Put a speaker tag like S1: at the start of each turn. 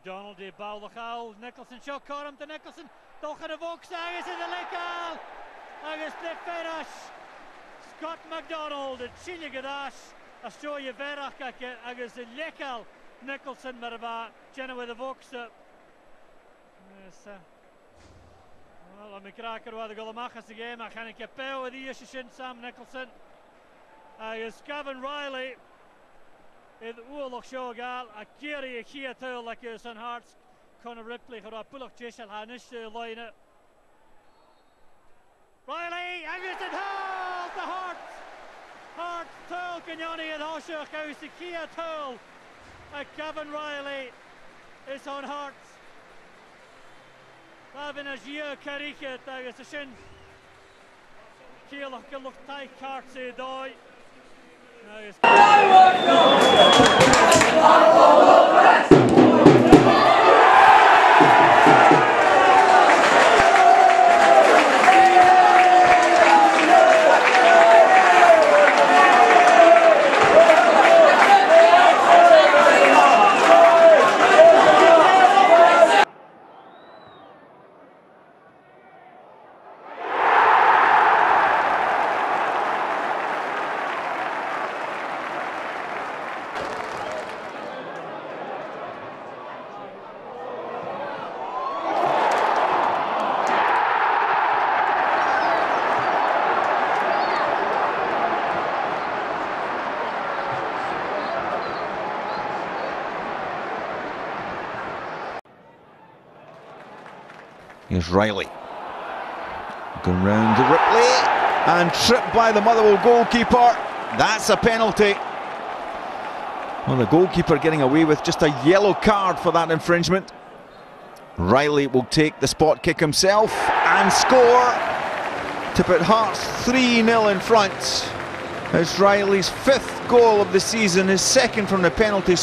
S1: McDonald die bal nog. Nicholson shot caught him to Nicholson. Toch in de box. Hij is in de lekker. Hij is de finish. Scott McDonald. Het zie je gedaan. Ik zie je verder. Hij de lekker. Nicholson met de bar. Jenna met de box. Eh. Eh. Wel, ik raak wat de golem achter zich heen. Maar ga ik je peil met die eerste Sam Nicholson. Hij is Kevin Riley. Idd uolwch sio gael a geri y chi a tyl ac ys yn Hearts. Conor Ripley chwrw a jesel ha nysio y loen Reilly agos yn hal the Hearts. Hearts tyl gynioni yn hosioch agos y chi a a Gavin Reilly is on Hearts. Gavin a gio carichet agos y sy'n Cielach gylwch tai cart sy'n doi
S2: Here's Reilly. Going round to Ripley and tripped by the Motherwell goalkeeper. That's a penalty. Well, the goalkeeper getting away with just a yellow card for that infringement. Reilly will take the spot kick himself and score to put Hearts 3-0 in front. It's Reilly's fifth goal of the season, his second from the penalty spot.